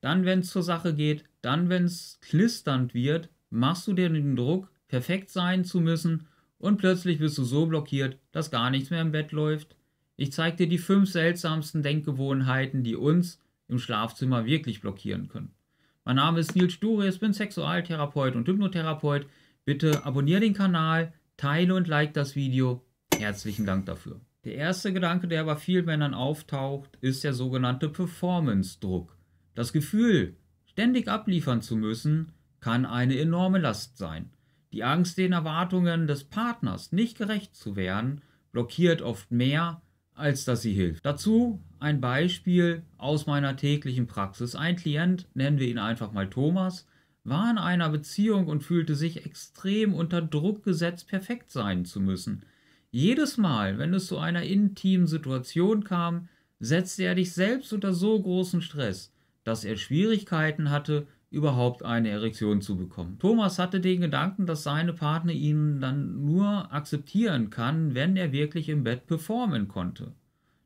Dann, wenn es zur Sache geht, dann, wenn es knisternd wird, machst du dir den Druck, perfekt sein zu müssen und plötzlich bist du so blockiert, dass gar nichts mehr im Bett läuft. Ich zeige dir die fünf seltsamsten Denkgewohnheiten, die uns im Schlafzimmer wirklich blockieren können. Mein Name ist Nils Sturis, bin Sexualtherapeut und Hypnotherapeut. Bitte abonniere den Kanal, teile und like das Video. Herzlichen Dank dafür. Der erste Gedanke, der bei vielen Männern auftaucht, ist der sogenannte Performance-Druck. Das Gefühl, ständig abliefern zu müssen, kann eine enorme Last sein. Die Angst, den Erwartungen des Partners nicht gerecht zu werden, blockiert oft mehr, als dass sie hilft. Dazu ein Beispiel aus meiner täglichen Praxis. Ein Klient, nennen wir ihn einfach mal Thomas, war in einer Beziehung und fühlte sich extrem unter Druck gesetzt, perfekt sein zu müssen. Jedes Mal, wenn es zu einer intimen Situation kam, setzte er dich selbst unter so großen Stress, dass er Schwierigkeiten hatte, überhaupt eine Erektion zu bekommen. Thomas hatte den Gedanken, dass seine Partner ihn dann nur akzeptieren kann, wenn er wirklich im Bett performen konnte.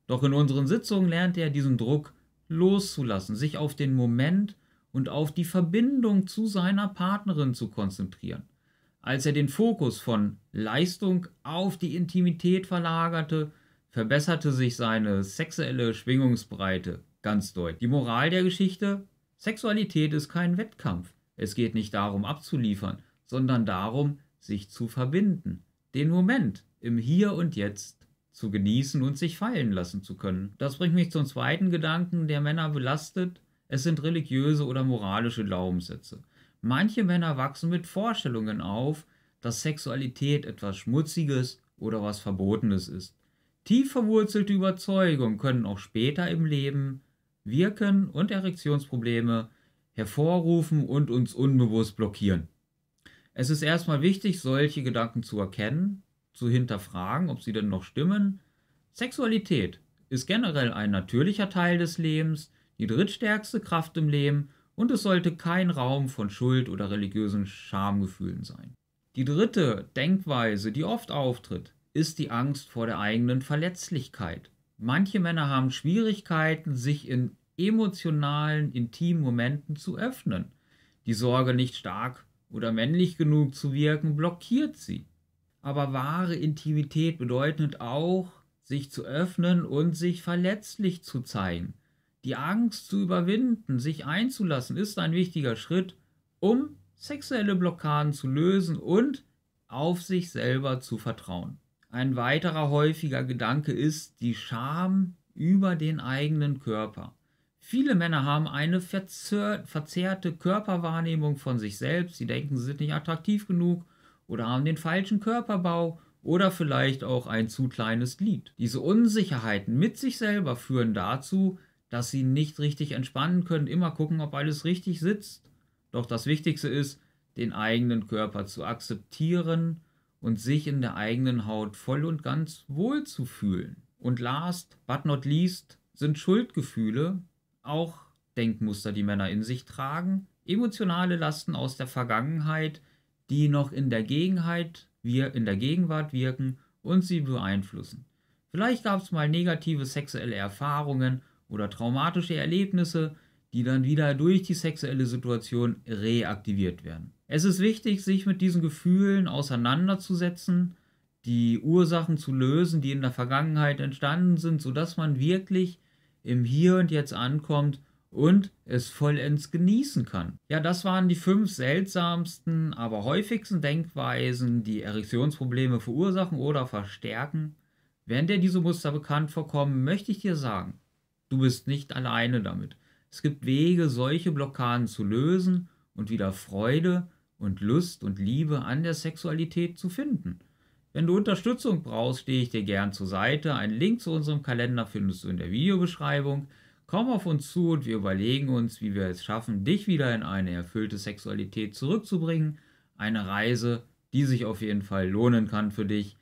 Doch in unseren Sitzungen lernte er diesen Druck loszulassen, sich auf den Moment und auf die Verbindung zu seiner Partnerin zu konzentrieren. Als er den Fokus von Leistung auf die Intimität verlagerte, verbesserte sich seine sexuelle Schwingungsbreite ganz deutlich. Die Moral der Geschichte? Sexualität ist kein Wettkampf. Es geht nicht darum abzuliefern, sondern darum, sich zu verbinden, den Moment im Hier und Jetzt zu genießen und sich fallen lassen zu können. Das bringt mich zum zweiten Gedanken, der Männer belastet. Es sind religiöse oder moralische Glaubenssätze. Manche Männer wachsen mit Vorstellungen auf, dass Sexualität etwas Schmutziges oder was Verbotenes ist. Tief verwurzelte Überzeugungen können auch später im Leben wirken und Erektionsprobleme hervorrufen und uns unbewusst blockieren. Es ist erstmal wichtig, solche Gedanken zu erkennen, zu hinterfragen, ob sie denn noch stimmen. Sexualität ist generell ein natürlicher Teil des Lebens, die drittstärkste Kraft im Leben und es sollte kein Raum von Schuld oder religiösen Schamgefühlen sein. Die dritte Denkweise, die oft auftritt, ist die Angst vor der eigenen Verletzlichkeit. Manche Männer haben Schwierigkeiten, sich in emotionalen, intimen Momenten zu öffnen. Die Sorge, nicht stark oder männlich genug zu wirken, blockiert sie. Aber wahre Intimität bedeutet auch, sich zu öffnen und sich verletzlich zu zeigen. Die Angst zu überwinden, sich einzulassen, ist ein wichtiger Schritt, um sexuelle Blockaden zu lösen und auf sich selber zu vertrauen. Ein weiterer häufiger Gedanke ist die Scham über den eigenen Körper. Viele Männer haben eine verzerrte Körperwahrnehmung von sich selbst. Sie denken, sie sind nicht attraktiv genug oder haben den falschen Körperbau oder vielleicht auch ein zu kleines Glied. Diese Unsicherheiten mit sich selber führen dazu, dass sie nicht richtig entspannen können, immer gucken, ob alles richtig sitzt. Doch das Wichtigste ist, den eigenen Körper zu akzeptieren und sich in der eigenen Haut voll und ganz wohl zu fühlen. Und last but not least sind Schuldgefühle auch Denkmuster, die Männer in sich tragen, emotionale Lasten aus der Vergangenheit, die noch in der Gegenheit, wir in der Gegenwart wirken und sie beeinflussen. Vielleicht gab es mal negative sexuelle Erfahrungen oder traumatische Erlebnisse, die dann wieder durch die sexuelle Situation reaktiviert werden. Es ist wichtig, sich mit diesen Gefühlen auseinanderzusetzen, die Ursachen zu lösen, die in der Vergangenheit entstanden sind, sodass man wirklich im Hier und Jetzt ankommt und es vollends genießen kann. Ja, das waren die fünf seltsamsten, aber häufigsten Denkweisen, die Erektionsprobleme verursachen oder verstärken. Wenn dir diese Muster bekannt vorkommen, möchte ich dir sagen, du bist nicht alleine damit. Es gibt Wege, solche Blockaden zu lösen und wieder Freude und Lust und Liebe an der Sexualität zu finden. Wenn du Unterstützung brauchst, stehe ich dir gern zur Seite. Einen Link zu unserem Kalender findest du in der Videobeschreibung. Komm auf uns zu und wir überlegen uns, wie wir es schaffen, dich wieder in eine erfüllte Sexualität zurückzubringen. Eine Reise, die sich auf jeden Fall lohnen kann für dich.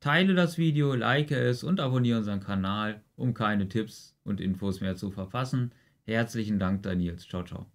Teile das Video, like es und abonniere unseren Kanal, um keine Tipps und Infos mehr zu verpassen. Herzlichen Dank, Daniels. Ciao, ciao.